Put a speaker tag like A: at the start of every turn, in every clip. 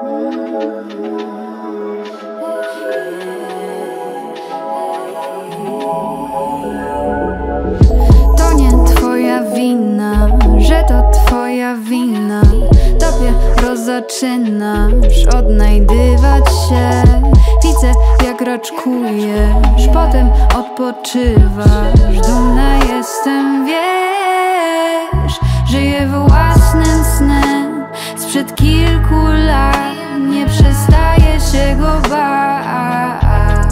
A: To nie twoja wina, że to twoja wina. Tobie rozaczynasz odnajdywać się. Widzę jak raczkujesz, potem odpoczywasz. Dumna jest przestaję się go bać.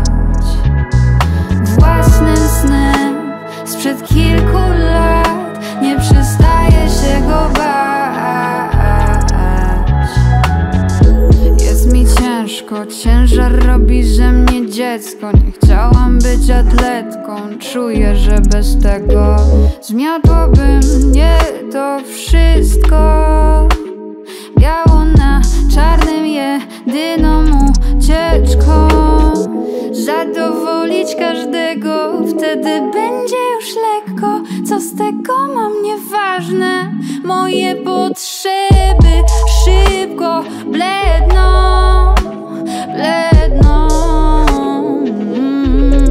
A: Własnym snem sprzed kilku lat nie przestaję się go bać. Jest mi ciężko, ciężar robi ze mnie dziecko. Nie chciałam być atletką, czuję, że bez tego Zmiotłabym nie to wszystko tego mam nieważne moje potrzeby Szybko, bledną, bledną. mm.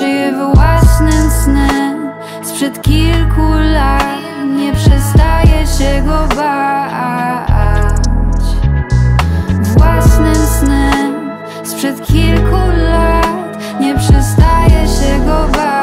A: Żyję własnym snem sprzed kilku lat Nie przestaję się go bać Własnym snem sprzed kilku lat Nie przestaję się go bać